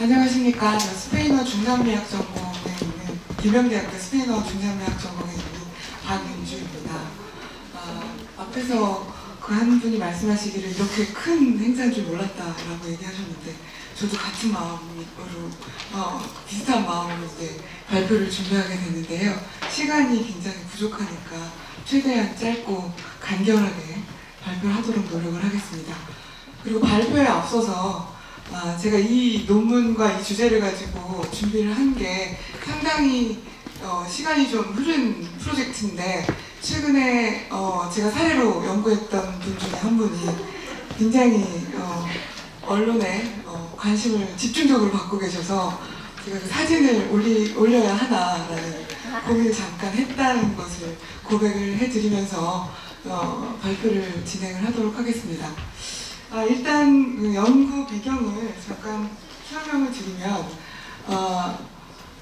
안녕하십니까. 저 스페인어 중남미학 전공에 있는 김영대학교 스페인어 중남미학 전공에 있는 박윤주입니다. 아, 앞에서 그 한 분이 말씀하시기를 이렇게 큰 행사인 줄 몰랐다라고 얘기하셨는데 저도 같은 마음으로 어, 비슷한 마음으로 이제 발표를 준비하게 됐는데요. 시간이 굉장히 부족하니까 최대한 짧고 간결하게 발표를 하도록 노력을 하겠습니다. 그리고 발표에 앞서서 아, 제가 이 논문과 이 주제를 가지고 준비를 한 게 상당히 어, 시간이 좀 흐른 프로젝트인데 최근에 어, 제가 사례로 연구했던 분 중에 한 분이 굉장히 어, 언론에 어, 관심을 집중적으로 받고 계셔서 제가 그 사진을 올리, 올려야 하나라는 고민을 잠깐 했다는 것을 고백을 해드리면서 어, 발표를 진행을 하도록 하겠습니다. 아, 일단 그 연구 배경을 잠깐 설명을 드리면 어,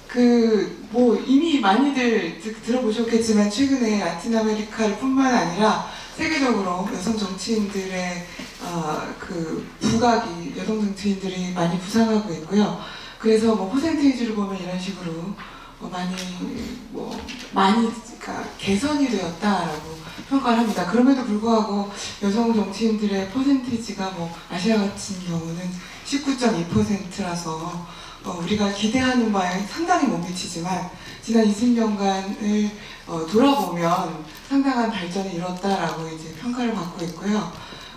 그뭐 이미 많이들 드- 들어보셨겠지만 최근에 라틴 아메리카를 뿐만 아니라 세계적으로 여성 정치인들의 어, 그 부각이 여성 정치인들이 많이 부상하고 있고요. 그래서 뭐 퍼센테이지를 보면 이런 식으로 어, 많이 뭐 많이 그러니까 개선이 되었다라고 평가를 합니다. 그럼에도 불구하고 여성 정치인들의 퍼센테이지가 뭐 아시아 같은 경우는 19.2%라서 어, 우리가 기대하는 바에 상당히 못 미치지만 지난 20년간을 어, 돌아보면 상당한 발전을 이뤘다라고 이제 평가를 받고 있고요.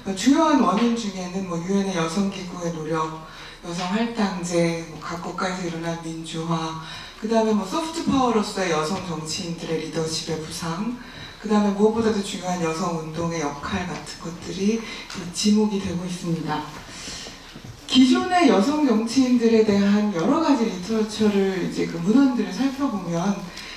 어, 주요한 원인 중에는 뭐 유엔의 여성기구의 노력, 여성 할당제, 뭐 각 국가에서 일어난 민주화, 그 다음에 뭐 소프트 파워로서의 여성 정치인들의 리더십의 부상, 그 다음에 무엇보다도 중요한 여성 운동의 역할 같은 것들이 그 지목이 되고 있습니다. 기존의 여성 정치인들에 대한 여러 가지 리터처를 이제 그 문헌들을 살펴보면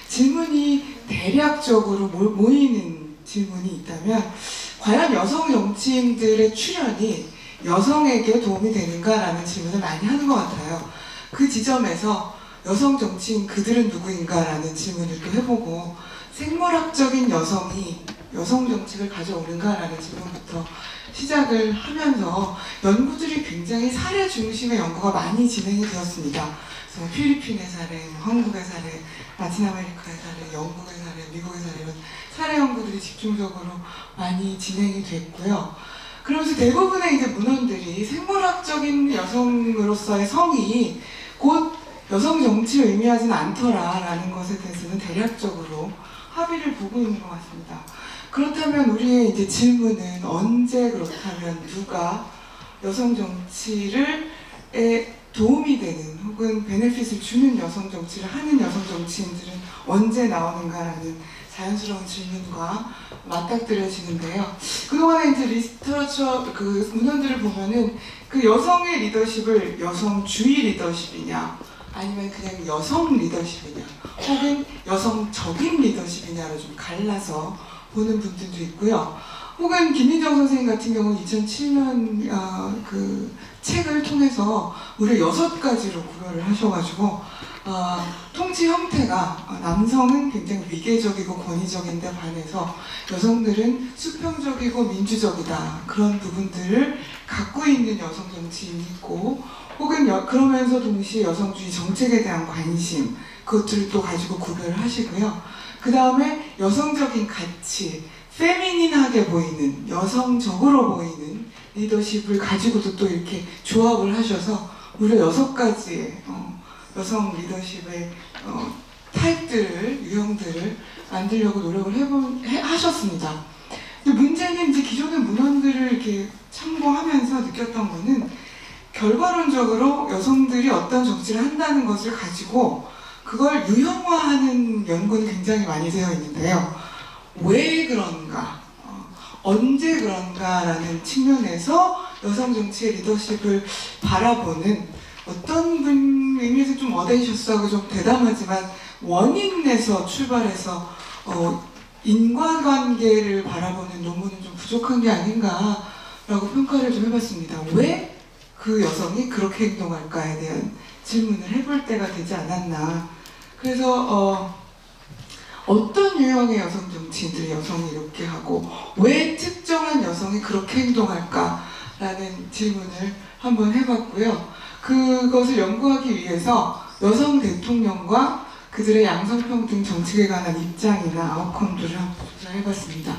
질문이 대략적으로 모- 모이는 질문이 있다면 과연 여성 정치인들의 출연이 여성에게 도움이 되는가라는 질문을 많이 하는 것 같아요. 그 지점에서 여성 정치인 그들은 누구인가라는 질문을 또 해보고 생물학적인 여성이 여성 정책을 가져오는가라는 질문부터 시작을 하면서 연구들이 굉장히 사례 중심의 연구가 많이 진행이 되었습니다. 그래서 필리핀의 사례, 한국의 사례, 라틴 아메리카의 사례, 영국의 사례, 미국의 사례 이런 사례 연구들이 집중적으로 많이 진행이 됐고요. 그러면서 대부분의 이제 문헌들이 생물학적인 여성으로서의 성이 곧 여성 정치를 의미하지는 않더라라는 것에 대해서는 대략적으로 합의를 보고 있는 것 같습니다. 그렇다면 우리의 이제 질문은 언제 그렇다면 누가 여성 정치를 에 도움이 되는 혹은 베네핏을 주는 여성 정치를 하는 여성 정치인들은 언제 나오는가라는 자연스러운 질문과 맞닥뜨려지는데요. 그동안에 이제 리터처 그 문헌들을 보면은 그 여성의 리더십을 여성주의 리더십이냐 아니면 그냥 여성 리더십이냐 혹은 여성적인 리더십이냐를 좀 갈라서 보는 분들도 있고요. 혹은 김민정 선생님 같은 경우는 2007년 어, 그 책을 통해서 무려 여섯 가지로 구별을 하셔가지고 어, 통치 형태가 어, 남성은 굉장히 위계적이고 권위적인데 반해서 여성들은 수평적이고 민주적이다 그런 부분들을 갖고 있는 여성 정치인이 있고 혹은 여- 그러면서 동시에 여성주의 정책에 대한 관심 그것들을 또 가지고 구별을 하시고요. 그 다음에 여성적인 가치, 페미닌하게 보이는 여성적으로 보이는 리더십을 가지고도 또 이렇게 조합을 하셔서 무려 여섯 가지의 어, 여성 리더십의 어, 타입들을 유형들을 만들려고 노력을 해본 해, 하셨습니다. 근데 문제는 이제 기존의 문헌들을 이렇게 참고하면서 느꼈던 거는 결과론적으로 여성들이 어떤 정치를 한다는 것을 가지고 그걸 유형화하는 연구는 굉장히 많이 되어 있는데요. 왜 그런가, 어, 언제 그런가라는 측면에서 여성 정치의 리더십을 바라보는 어떤 분 의미에서 좀 어데이셔스하고 좀 대담하지만 원인에서 출발해서 어, 인과관계를 바라보는 논문은 좀 부족한 게 아닌가라고 평가를 좀 해봤습니다. 왜 그 여성이 그렇게 행동할까에 대한 질문을 해볼 때가 되지 않았나. 그래서 어, 어떤 유형의 여성 정치인들이 여성이 이렇게 하고 왜 특정한 여성이 그렇게 행동할까라는 질문을 한번 해봤고요. 그것을 연구하기 위해서 여성 대통령과 그들의 양성평등 정책에 관한 입장이나 아웃컴들을 조사해봤습니다.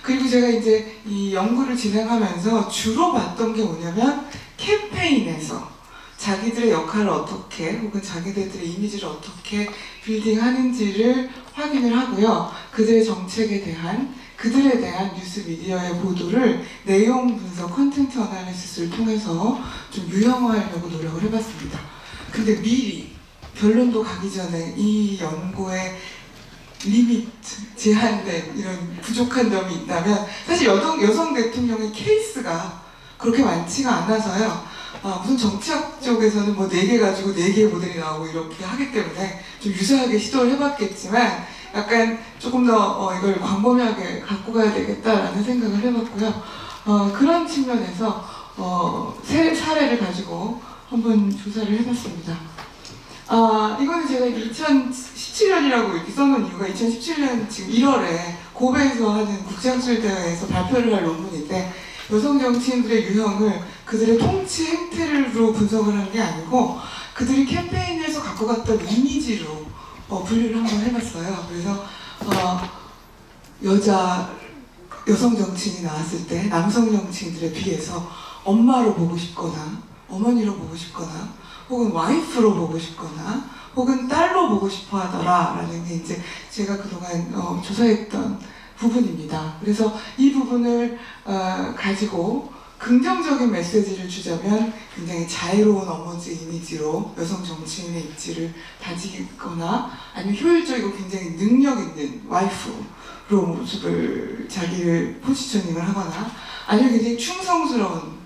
그리고 제가 이제 이 연구를 진행하면서 주로 봤던 게 뭐냐면 캠페인에서 자기들의 역할을 어떻게 혹은 자기들의 이미지를 어떻게 빌딩하는지를 확인을 하고요. 그들의 정책에 대한 그들에 대한 뉴스 미디어의 보도를 내용 분석, 컨텐츠 어나리시스를 통해서 좀 유형화하려고 노력을 해봤습니다. 근데 미리 결론도 가기 전에 이 연구의 limit, 제한된 이런 부족한 점이 있다면 사실 여성, 여성 대통령의 케이스가 그렇게 많지가 않아서요. 아, 무슨 정치학 쪽에서는 뭐 네 개 가지고 네 개의 모델이 나오고 이렇게 하기 때문에 좀 유사하게 시도를 해봤겠지만 약간 조금 더 어, 이걸 광범위하게 갖고 가야 되겠다라는 생각을 해봤고요. 어, 그런 측면에서 어, 세 사례를 가지고 한번 조사를 해봤습니다. 아, 이거는 제가 2017년이라고 이렇게 써놓은 이유가 2017년 지금 1월에 고베에서 하는 국제학술대회에서 발표를 할 논문인데 여성 정치인들의 유형을 그들의 통치 행태로 분석을 한 게 아니고 그들이 캠페인에서 갖고 갔던 이미지로 어, 분류를 한번 해봤어요. 그래서 어, 여자 여성 정치인이 나왔을 때 남성 정치인들에 비해서 엄마로 보고 싶거나 어머니로 보고 싶거나 혹은 와이프로 보고 싶거나 혹은 딸로 보고 싶어 하더라라는 게 이제 제가 그동안 어, 조사했던 부분입니다. 그래서 이 부분을 어, 가지고 긍정적인 메시지를 주자면 굉장히 자유로운 어머니 이미지로 여성 정치인의 입지를 다지거나 아니면 효율적이고 굉장히 능력 있는 와이프로 모습을 자기를 포지셔닝을 하거나 아니면 굉장히 충성스러운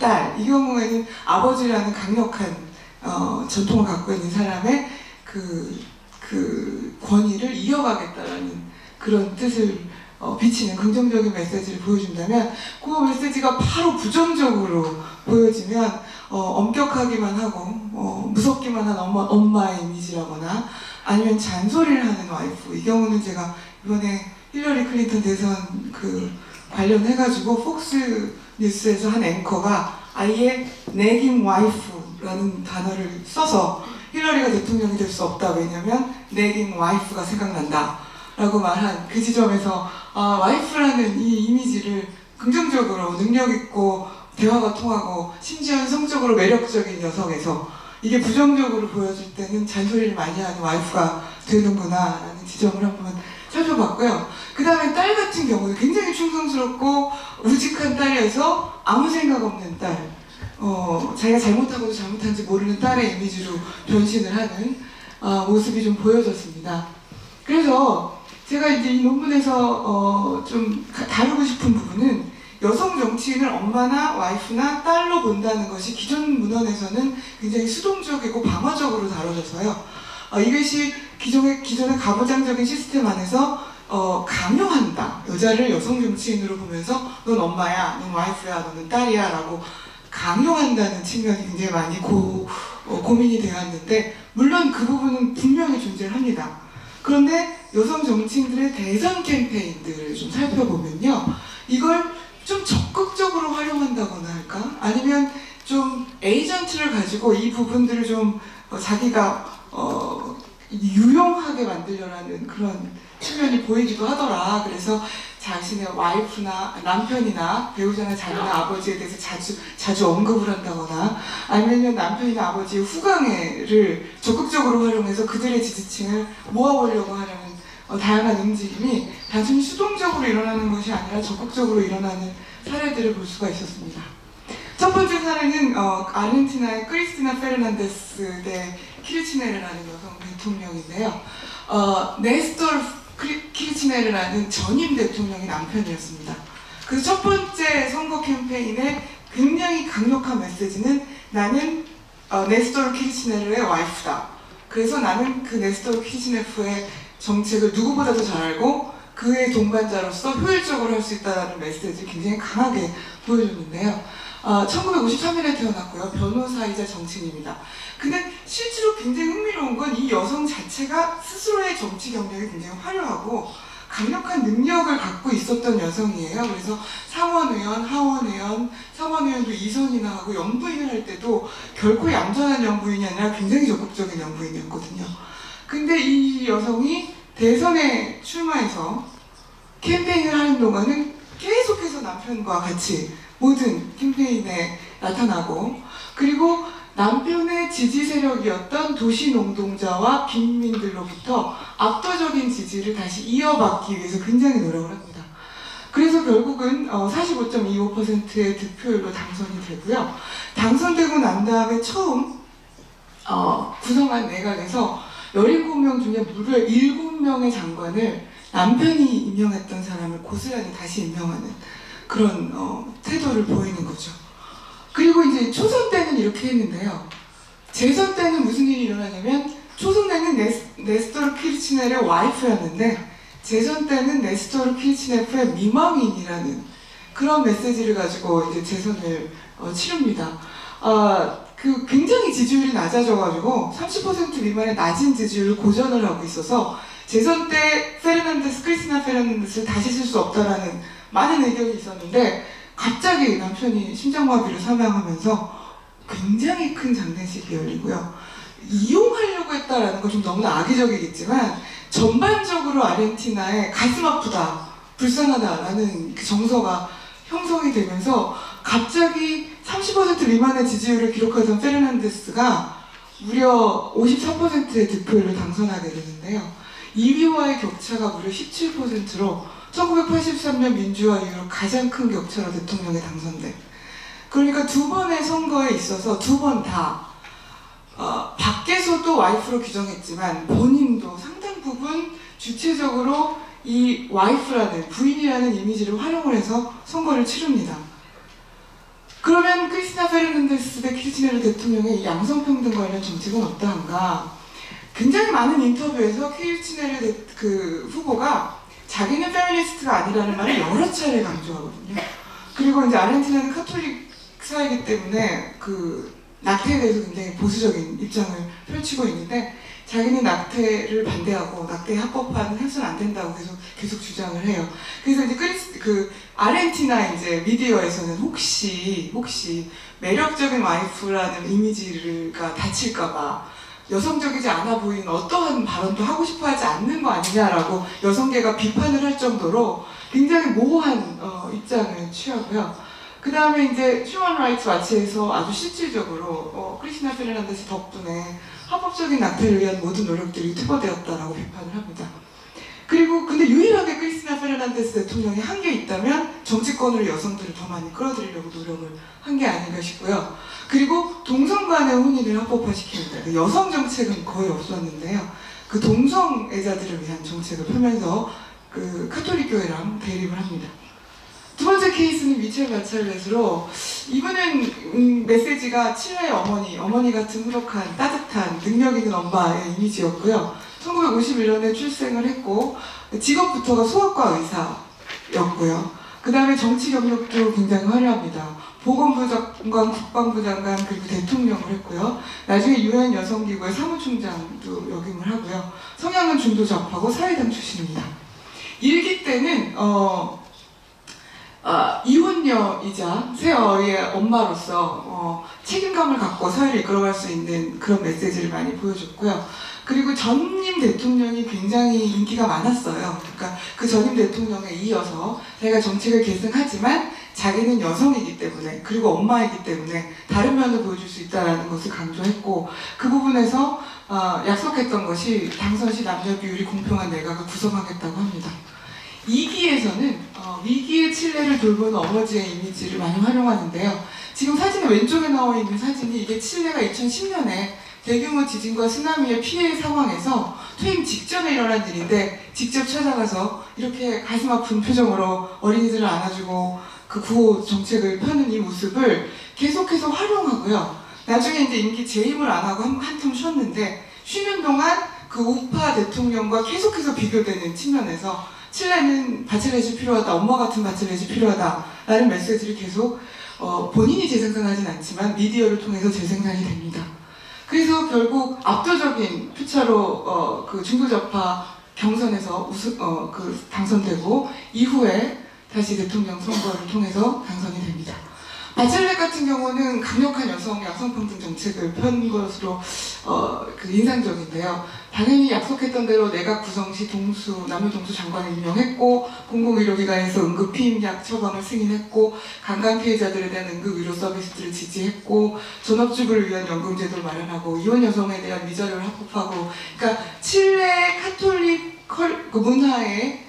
딸, 이 경우에는 아버지라는 강력한 어, 전통을 갖고 있는 사람의 그, 그 권위를 이어가겠다라는 그런 뜻을 어, 비치는 긍정적인 메시지를 보여준다면 그 메시지가 바로 부정적으로 보여지면 어, 엄격하기만 하고 어, 무섭기만 한 엄마, 엄마의 이미지라거나 아니면 잔소리를 하는 와이프. 이 경우는 제가 이번에 힐러리 클린턴 대선 그 관련해가지고 폭스 뉴스에서 한 앵커가 아예 nagging wife라는 단어를 써서 힐러리가 대통령이 될 수 없다. 왜냐면 nagging wife가 생각난다 라고 말한 그 지점에서 아, 와이프라는 이 이미지를 긍정적으로 능력있고 대화가 통하고 심지어 성적으로 매력적인 여성에서 이게 부정적으로 보여질 때는 잔소리를 많이 하는 와이프가 되는구나 라는 지점을 한번 살펴봤고요. 그 다음에 딸 같은 경우는 굉장히 충성스럽고 우직한 딸이어서 아무 생각 없는 딸. 어, 자기가 잘못하고도 잘못한지 모르는 딸의 이미지로 변신을 하는 어, 모습이 좀 보여졌습니다. 그래서 제가 이제 이 논문에서 어, 좀 다루고 싶은 부분은 여성 정치인을 엄마나 와이프나 딸로 본다는 것이 기존 문헌에서는 굉장히 수동적이고 방어적으로 다뤄져서요. 어, 이것이 기존의, 기존의 가부장적인 시스템 안에서 어, 강요한다. 여자를 여성 정치인으로 보면서 넌 엄마야, 넌 와이프야, 너는 딸이야 라고 강요한다는 측면이 굉장히 많이 고, 어, 고민이 되었는데 물론 그 부분은 분명히 존재를 합니다. 그런데 여성 정치인들의 대선 캠페인들을 좀 살펴보면요. 이걸 좀 적극적으로 활용한다거나 할까? 아니면 좀 에이전트를 가지고 이 부분들을 좀 어, 자기가 어, 유용하게 만들려는 그런 측면이 보이기도 하더라. 그래서 자신의 와이프나 남편이나 배우자나 자기나 아버지에 대해서 자주 자주 언급을 한다거나 아니면 남편이나 아버지의 후광회를 적극적으로 활용해서 그들의 지지층을 모아보려고 하는 어, 다양한 움직임이 단순히 수동적으로 일어나는 것이 아니라 적극적으로 일어나는 사례들을 볼 수가 있었습니다. 첫 번째 사례는 어, 아르헨티나의 크리스티나 페르난데스 대 키르치네르라는 여성 대통령인데요. 어, 네스토르 키르치네르라는 전임 대통령의 남편이었습니다. 그 첫 번째 선거 캠페인의 굉장히 강력한 메시지는 나는 어, 네스토르 키르치네르의 와이프다. 그래서 나는 그 네스토르 키르치네프의 정책을 누구보다도 잘 알고 그의 동반자로서 효율적으로 할 수 있다는 메시지를 굉장히 강하게 보여줬는데요. 어, 1953년에 태어났고요. 변호사이자 정치인입니다. 근데 실제로 굉장히 흥미로운 건 이 여성 자체가 스스로의 정치 경력이 굉장히 화려하고 강력한 능력을 갖고 있었던 여성이에요. 그래서 상원의원, 하원의원, 상원의원도 2선이나 하고 영부인을 할 때도 결코 얌전한 영부인이 아니라 굉장히 적극적인 영부인이었거든요. 근데 이 여성이 대선에 출마해서 캠페인을 하는 동안은 계속해서 남편과 같이 모든 캠페인에 나타나고 그리고 남편의 지지 세력이었던 도시 농동자와 빈민들로부터 압도적인 지지를 다시 이어받기 위해서 굉장히 노력을 합니다. 그래서 결국은 45.25%의 득표율로 당선이 되고요. 당선되고 난 다음에 처음 어, 구성한 내각에서 17명 중에 무려 7명의 장관을 남편이 임명했던 사람을 고스란히 다시 임명하는 그런 어, 태도를 보이는 거죠. 그리고 이제 초선 때는 이렇게 했는데요. 재선 때는 무슨 일이 일어나냐면 초선 때는 네스, 네스토르 키르치넬의 와이프였는데 재선 때는 네스토르 키르치네프의 미망인이라는 그런 메시지를 가지고 이제 재선을 어, 치릅니다. 어, 그 굉장히 지지율이 낮아져가지고 30% 미만의 낮은 지지율을 고전을 하고 있어서 재선 때 페르난데스, 크리스나 페르난데스를 다시 쓸 수 없다라는 많은 의견이 있었는데 갑자기 남편이 심장마비로 사망하면서 굉장히 큰 장례식이 열리고요. 이용하려고 했다라는 건 좀 너무나 악의적이겠지만 전반적으로 아르헨티나에 가슴 아프다, 불쌍하다라는 그 정서가 형성이 되면서 갑자기 30% 미만의 지지율을 기록하던 페르난데스가 무려 53%의 득표율을 당선하게 되는데요. 2위와의 격차가 무려 17%로 1983년 민주화 이후로 가장 큰 격차로 대통령에 당선돼. 그러니까 두 번의 선거에 있어서 두 번 다, 어, 밖에서도 와이프로 규정했지만 본인도 상당 부분 주체적으로 이 와이프라는, 부인이라는 이미지를 활용을 해서 선거를 치릅니다. 그러면 크리스나 페르난데스 대 키르치네르 대통령의 양성평등 관련 정책은 어떠한가? 굉장히 많은 인터뷰에서 키르치네르 그 후보가 자기는 페미니스트가 아니라는 말을 여러 차례 강조하거든요. 그리고 이제 아르헨티나는 카톨릭 사회이기 때문에 그 낙태에 대해서 굉장히 보수적인 입장을 펼치고 있는데 자기는 낙태를 반대하고 낙태 합법화는 해서는 안 된다고 계속 계속 주장을 해요. 그래서 이제 크리스 그 아르헨티나 이제 미디어에서는 혹시 혹시 매력적인 와이프라는 이미지가 다칠까봐 여성적이지 않아 보이는 어떠한 발언도 하고 싶어 하지 않는 거 아니냐라고 여성계가 비판을 할 정도로 굉장히 모호한 어, 입장을 취하고요. 그 다음에 이제 휴먼 라이츠 와치에서 아주 실질적으로 어, 크리스티나 페르난데스 덕분에 합법적인 낙태를 위한 모든 노력들이 투과되었다라고 비판을 합니다. 그리고 근데 유일하게 크리스티나 페르난데스 대통령이 한 게 있다면 정치권으로 여성들을 더 많이 끌어들이려고 노력을 한 게 아닌가 싶고요. 그리고 동성 간의 혼인을 합법화시킵니다. 그 여성 정책은 거의 없었는데요. 그 동성애자들을 위한 정책을 펴면서 그 카톨릭 교회랑 대립을 합니다. 두 번째 케이스는 미첼 바첼렛으로 이분은 음, 메시지가 칠레의 어머니, 어머니 같은 후덕한 따뜻한 능력 있는 엄마의 이미지였고요. 1951년에 출생을 했고 직업부터가 소아과 의사였고요. 그 다음에 정치 경력도 굉장히 화려합니다. 보건부 장관, 국방부 장관 그리고 대통령을 했고요. 나중에 유엔 여성기구의 사무총장도 역임을 하고요. 성향은 중도 좌파고 사회당 출신입니다. 일기 때는 어, 어, 이혼녀이자 새 어의 엄마로서 어, 책임감을 갖고 사회를 이끌어갈 수 있는 그런 메시지를 많이 보여줬고요. 그리고 전임 대통령이 굉장히 인기가 많았어요. 그러니까 그 전임 대통령에 이어서 자기가 정책을 계승하지만 자기는 여성이기 때문에 그리고 엄마이기 때문에 다른 면을 보여줄 수 있다는 것을 강조했고 그 부분에서 어, 약속했던 것이 당선 시 남녀 비율이 공평한 내각을 구성하겠다고 합니다. 2기에서는 어, 위기의 칠레를 돌보는 어머지의 이미지를 많이 활용하는데요. 지금 사진의 왼쪽에 나와 있는 사진이 이게 칠레가 2010년에 대규모 지진과 쓰나미의 피해 상황에서 퇴임 직전에 일어난 일인데 직접 찾아가서 이렇게 가슴 아픈 표정으로 어린이들을 안아주고 그 구호 정책을 펴는 이 모습을 계속해서 활용하고요. 나중에 이제 임기 재임을 안 하고 한텀 쉬었는데 쉬는 동안 그 우파 대통령과 계속해서 비교되는 측면에서 칠레는 바첼렛이 필요하다, 엄마 같은 바첼렛이 필요하다 라는 메시지를 계속 어, 본인이 재생산하진 않지만 미디어를 통해서 재생산이 됩니다. 그래서 결국 압도적인 표차로 어, 그 중도좌파 경선에서 우승, 어, 그 당선되고 이후에 다시 대통령 선거를 통해서 당선이 됩니다. 바첼렛 같은 경우는 강력한 여성 양성평등 정책을 편 것으로 어, 그 인상적인데요. 당연히 약속했던 대로 내각 구성 시 동수 남녀 동수 장관을 임명했고 공공의료기관에서 응급 피임약 처방을 승인했고 강간 피해자들에 대한 응급 의료 서비스들을 지지했고 전업주부를 위한 연금제도를 마련하고 이혼 여성에 대한 위자료를 합법하고 그러니까 칠레 카톨릭 cul, 그 문화에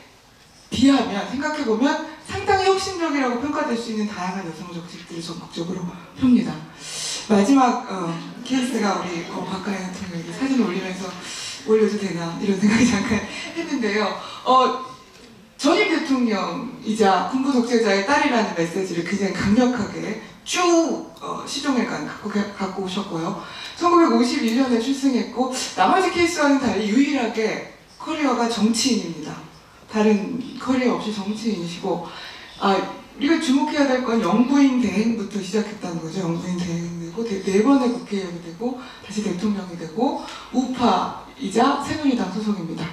비하면 생각해 보면 상당히 혁신적이라고 평가될 수 있는 다양한 여성 정책들을 적극적으로 펴니다. 마지막 어, 케이스가 우리 어, 박근혜 대통령이 사진 올리면서 올려도 되나 이런 생각이 잠깐 했는데요. 어, 전임 대통령이자 군부 독재자의 딸이라는 메시지를 굉장히 강력하게 쭉 어, 시종일관 갖고, 갖고 오셨고요. 1951년에 출생했고 나머지 케이스와는 달리 유일하게 커리어가 정치인입니다. 다른 커리어 없이 정치인이시고 아 우리가 주목해야 될 건 영부인 대행부터 시작했다는 거죠. 영부인 대행되고 네 번의 국회의원이 되고 다시 대통령이 되고 우파이자 새누리당 소속입니다.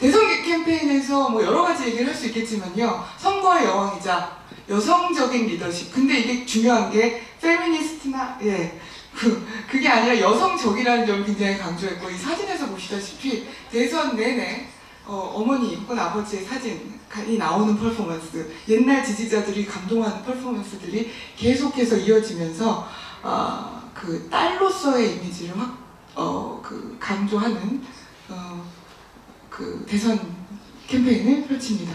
대선 캠페인에서 뭐 여러 가지 얘기를 할 수 있겠지만요. 선거의 여왕이자 여성적인 리더십. 근데 이게 중요한 게 페미니스트나 예. 그, 그게 아니라 여성적이라는 점을 굉장히 강조했고 이 사진에서 보시다시피 대선 내내 어, 머니 혹은 아버지의 사진이 나오는 퍼포먼스, 옛날 지지자들이 감동하는 퍼포먼스들이 계속해서 이어지면서 어, 그 딸로서의 이미지를 확 어, 그 강조하는 어, 그 대선 캠페인을 펼칩니다.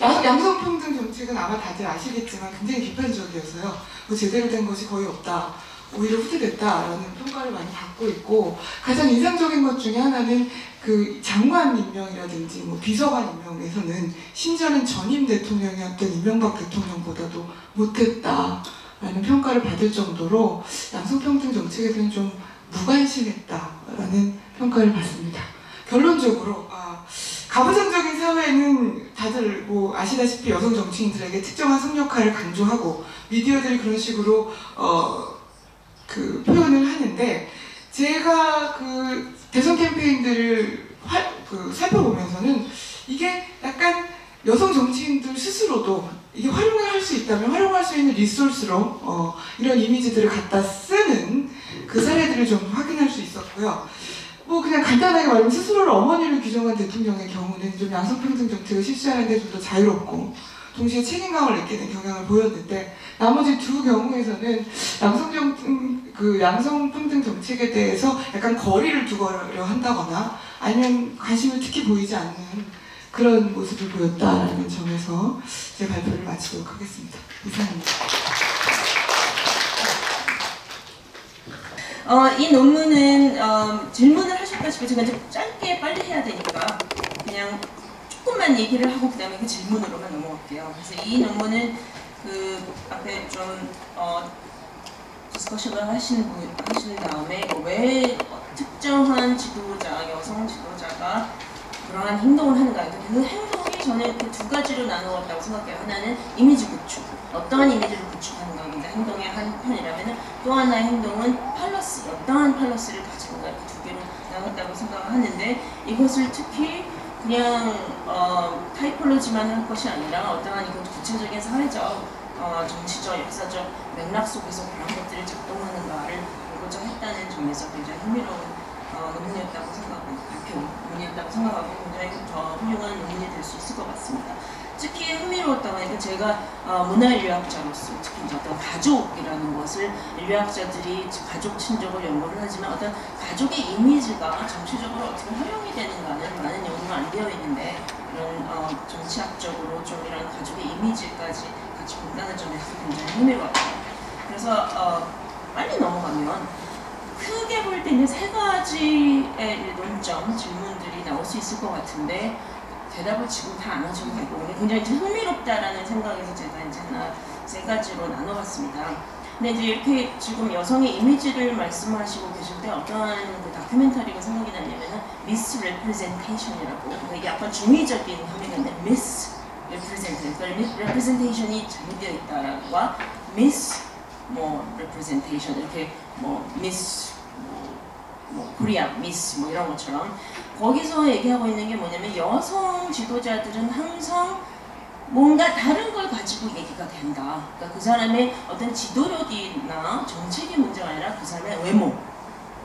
양성평등 정책은 아마 다들 아시겠지만 굉장히 비판적이어서요. 뭐 제대로 된 것이 거의 없다. 오히려 후퇴됐다라는 평가를 많이 받고 있고 가장 인상적인 것 중에 하나는 그 장관 임명이라든지 뭐 비서관 임명에서는 심지어는 전임 대통령이었던 이명박 대통령보다도 못했다라는 평가를 받을 정도로 양성평등 정책에 대한 좀 무관심했다라는 평가를 받습니다. 결론적으로 아, 가부장적인 사회는 다들 뭐 아시다시피 여성 정치인들에게 특정한 성 역할을 강조하고 미디어들이 그런 식으로 어, 그 표현을 하는데 제가 그 대선 캠페인들을 화, 그 살펴보면서는 이게 약간 여성 정치인들 스스로도 이게 활용을 할 수 있다면 활용할 수 있는 리소스로 어, 이런 이미지들을 갖다 쓰는 그 사례들을 좀 확인할 수 있었고요. 뭐 그냥 간단하게 말하면 스스로를 어머니를 규정한 대통령의 경우는 좀 양성평등 정책을 실시하는데 좀 더 자유롭고 동시에 책임감을 느끼는 경향을 보였는데 나머지 두 경우에서는 양성평등 그 양성평등 정책에 대해서 약간 거리를 두거려 한다거나 아니면 관심을 특히 보이지 않는 그런 모습을 보였다라는 점에서 제 발표를 마치도록 하겠습니다. 이상입니다. 어, 이 논문은 어, 질문을 하셨다시피 제가 이제 짧게 빨리 해야 되니까 그냥 조금만 얘기를 하고 그 다음에 그 질문으로만 넘어갈게요. 그래서 이 논문은 그 앞에 좀 어, discussion을 하신 분, 하신 다음에 왜 특정한 지도자, 여성 지도자가 그러한 행동을 하는가. 그 행동이 저는 그 두 가지로 나누었다고 생각해요. 하나는 이미지 구축. 어떠한 이미지를 구축하는 겁니다. 행동의 한 편이라면 또 하나의 행동은 policy. 어떠한 policy를 가지는가. 이렇게 두 개로 나눴다고 생각을 하는데 이것을 특히 그냥 어, 타이폴로지만 할 것이 아니라 어떠한 이건 구체적인 사회적, 어, 정치적, 역사적 맥락 속에서 그런 것들이 작동하는가를 보고자 했다는 점에서 굉장히 흥미로운 어, 논문이었다고 생각하고 발표 논문이었다고 생각하고 굉장히 더 훌륭한 논문이 될 수 있을 것 같습니다. 특히 흥미로웠던 건 제가 어, 문화인류학자로서 특히 어떤 가족이라는 것을 인류학자들이 가족 친족을 연구를 하지만 어떤 가족의 이미지가 정치적으로 어떻게 활용이 되는가는 많은 연구가 안 되어 있는데 이런 어, 정치학적으로 좀 이런 가족의 이미지까지 같이 본다는 점에서 굉장히 흥미로웠어요. 그래서 어, 빨리 넘어가면 크게 볼 때는 세 가지의 논점, 질문들이 나올 수 있을 것 같은데 대답을 지금 다 안 하셔도 되고 굉장히 흥미롭다라는 생각에서 제가 이제 하나 세 가지로 나눠봤습니다. 근데 이제 이렇게 지금 여성의 이미지를 말씀하시고 계실 때 어떠한 그 다큐멘터리가 생각이 나냐면은 Miss Representation이라고 그러니까 이게 약간 중의적인 의미가 있는 Miss Representation 그러니까 representation이 잘못되어 있다라과 미스 뭐 representation 이렇게 뭐 미스 뭐뭐 코리아 미스 뭐 이런 것처럼 거기서 얘기하고 있는 게 뭐냐면 여성 지도자들은 항상 뭔가 다른 걸 가지고 얘기가 된다. 그러니까 그 사람의 어떤 지도력이나 정책의 문제가 아니라 그 사람의 외모.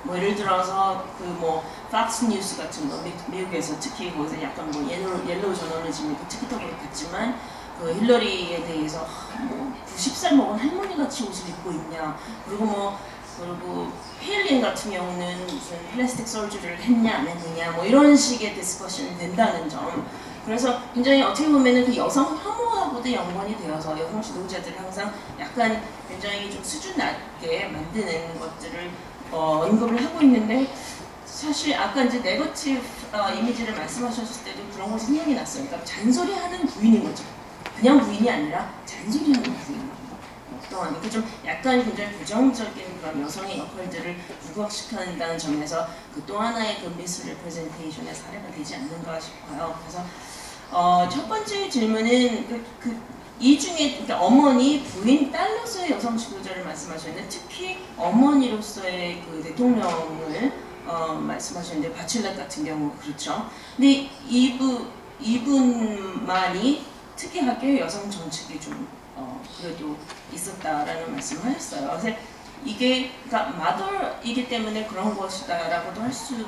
뭐 예를 들어서 그 뭐 Fox News 같은 거 미, 미국에서 특히 거기서 약간 뭐 옐로우, 옐로우 저널리즘이 특히 더 그렇겠지만 그 힐러리에 대해서 하, 뭐 90살 먹은 할머니 같이 옷을 입고 있냐 그리고 뭐 그리고 페일린 같은 경우는 무슨 plastic surgery를 했냐 안 했느냐 뭐 이런 식의 discussion이 된다는 점 그래서 굉장히 어떻게 보면은 그 여성 혐오하고도 연관이 되어서 여성 지도자들이 항상 약간 굉장히 좀 수준 낮게 만드는 것들을 어, 언급을 하고 있는데 사실 아까 이제 negative 어, 이미지를 말씀하셨을 때도 그런 것이 생각이 났어요. 그러니까 잔소리하는 부인인 거죠. 그냥 부인이 아니라 잔소리하는 부인. 어떠한 그러니까 좀 약간 굉장히 부정적인 그런 여성의 역할들을 부각시킨다는 점에서 그 또 하나의 그 misrepresentation의 사례가 되지 않는가 싶어요. 그래서 어, 첫 번째 질문은 그, 그, 이 중에 그러니까 어머니, 부인, 딸로서의 여성 지도자를 말씀하셨는데 특히 어머니로서의 그 대통령을 어, 말씀하셨는데 바칠렛 같은 경우 그렇죠. 근데 이분 이분만이 특이하게 여성 정책이 좀 어, 그래도 있었다라는 말씀을 하셨어요. 그래서 이게 그러니까 마더이기 때문에 그런 것이다라고도 할 수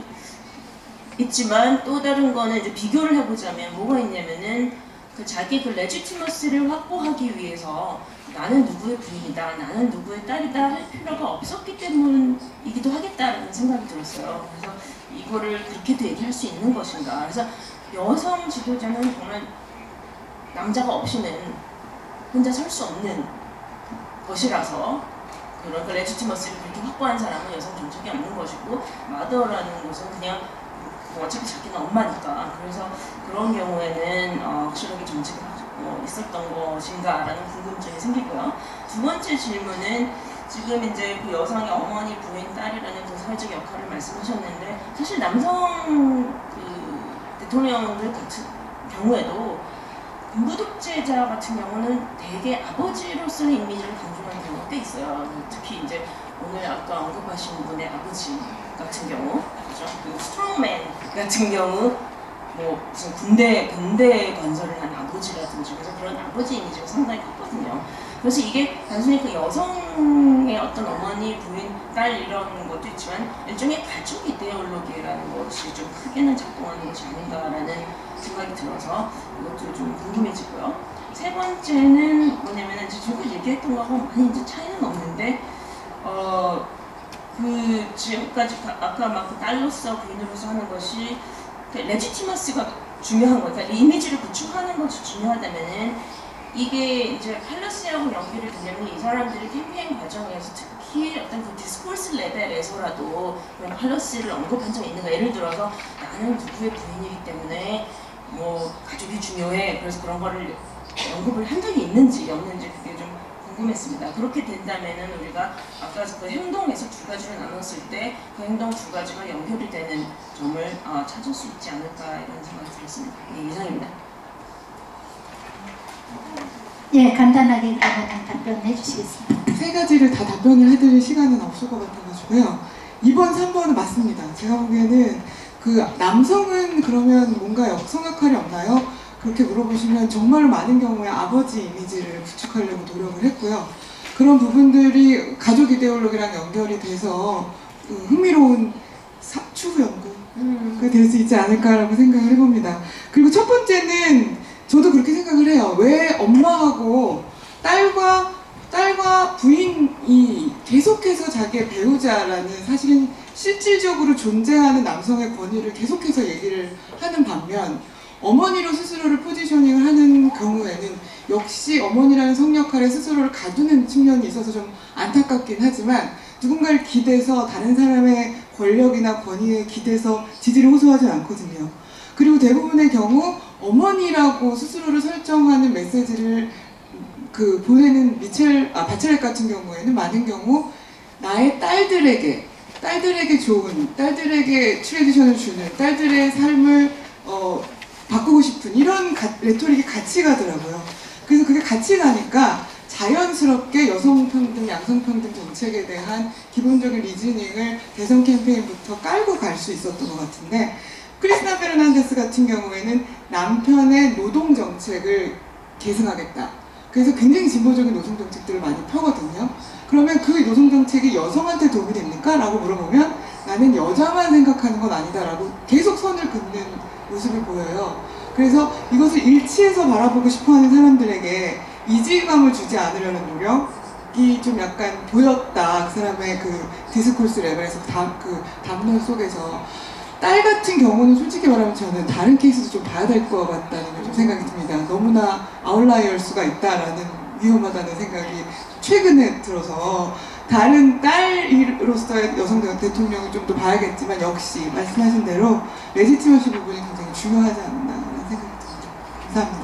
있지만 또 다른 거는 이제 비교를 해보자면 뭐가 있냐면은 그 자기 그 레지티머스를 확보하기 위해서 나는 누구의 부인이다, 나는 누구의 딸이다 할 필요가 없었기 때문이기도 하겠다라는 생각이 들었어요. 그래서 이거를 그렇게도 얘기할 수 있는 것인가. 그래서 여성 지도자는 정말 남자가 없이는 혼자 설 수 없는 것이라서 그런 그 레지티머스를 그렇게 확보한 사람은 여성 정책이 없는 것이고 마더라는 것은 그냥 뭐 어차피 자기는 엄마니까 그래서 그런 경우에는 어, 확실하게 정책이 어, 있었던 것인가라는 궁금증이 생기고요. 두 번째 질문은 지금 이제 그 여성의 어머니, 부인, 딸이라는 그 사회적 역할을 말씀하셨는데 사실 남성 그 대통령들 같은 경우에도 군부 독재자 같은 경우는 대개 아버지로서의 이미지를 강조하는 경우가 꽤 있어요. 특히 이제 오늘 아까 언급하신 분의 아버지 같은 경우, 그죠? 그 스트롱맨 같은 경우, 뭐 무슨 군대 군대 건설을 한 아버지라든지 그래서 그런 아버지 이미지가 상당히 컸거든요. 그래서 이게 단순히 그 여성의 어떤 어머니, 부인, 딸 이런 것도 있지만 일종의 가족 이데올로기라는 것이 좀 크게는 작동하는 것이 아닌가라는 생각이 들어서 이것도 좀 궁금해지고요. 세 번째는 뭐냐면 이제 저도 얘기했던 거하고 많이 이제 차이는 없는데 어. 그 지금까지 아까 막 그 딸로서 부인으로서 하는 것이 그 legitimacy가 중요한 거예요. 그러니까 이미지를 구축하는 것이 중요하다면은 이게 이제 policy하고 연결이 되려면 이 사람들이 캠페인 과정에서 특히 어떤 그 discourse 레벨에서라도 policy를 언급한 적이 있는가 예를 들어서 나는 누구의 부인이기 때문에 뭐 가족이 중요해 그래서 그런 거를 언급을 한 적이 있는지 없는지 그게 좀 궁금했습니다. 그렇게 된다면은 우리가 아까 그 행동에서 두 가지로 나눴을 때 그 행동 두 가지가 연결이 되는 점을 어, 찾을 수 있지 않을까 이런 생각이 들었습니다. 예, 이상입니다. 예, 간단하게 답변해 주시겠습니다. 세 가지를 다 답변을 해드릴 시간은 없을 것 같아가지고요. 2번, 3번은 맞습니다. 제가 보기에는 그 남성은 그러면 뭔가 여성 역할이 없나요? 그렇게 물어보시면 정말 많은 경우에 아버지 이미지를 구축하려고 노력을 했고요. 그런 부분들이 가족 이데올로기랑 연결이 돼서 그 흥미로운 사, 추후 연구가 될수 있지 않을까라고 생각을 해봅니다. 그리고 첫 번째는 저도 그렇게 생각을 해요. 왜 엄마하고 딸과 딸과 부인이 계속해서 자기의 배우자라는 사실은 실질적으로 존재하는 남성의 권위를 계속해서 얘기를 하는 반면 어머니로 스스로를 포지셔닝을 하는 경우에는 역시 어머니라는 성 역할에 스스로를 가두는 측면이 있어서 좀 안타깝긴 하지만 누군가를 기대서 다른 사람의 권력이나 권위에 기대서 지지를 호소하지 않거든요. 그리고 대부분의 경우 어머니라고 스스로를 설정하는 메시지를 그 보내는 미첼 아 바첼렛 같은 경우에는 많은 경우 나의 딸들에게 딸들에게 좋은 딸들에게 트레디션을 주는 딸들의 삶을 어, 바꾸고 싶은 이런 가, 레토릭이 같이 가더라고요. 그래서 그게 같이 가니까 자연스럽게 여성평등, 양성평등 정책에 대한 기본적인 리즈닝을 대선 캠페인부터 깔고 갈 수 있었던 것 같은데 크리스나 페르난데스 같은 경우에는 남편의 노동 정책을 계승하겠다. 그래서 굉장히 진보적인 노동 정책들을 많이 펴거든요. 그러면 그 노동 정책이 여성한테 도움이 됩니까? 라고 물어보면 나는 여자만 생각하는 건 아니다라고 계속 선을 긋는 모습을 보여요. 그래서 이것을 일치해서 바라보고 싶어 하는 사람들에게 이질감을 주지 않으려는 노력이 좀 약간 보였다. 그 사람의 그 discourse 레벨에서 다, 그 담론 속에서. 딸 같은 경우는 솔직히 말하면 저는 다른 케이스도 좀 봐야 될 것 같다는 좀 생각이 듭니다. 너무나 아웃라이어일 수가 있다라는 위험하다는 생각이 최근에 들어서 다른 딸로서의 여성 대통령을 좀 더 봐야겠지만 역시 말씀하신 대로 레지티머시 부분이 굉장히 중요하지 않나 라는 생각이 듭니다. 감사합니다.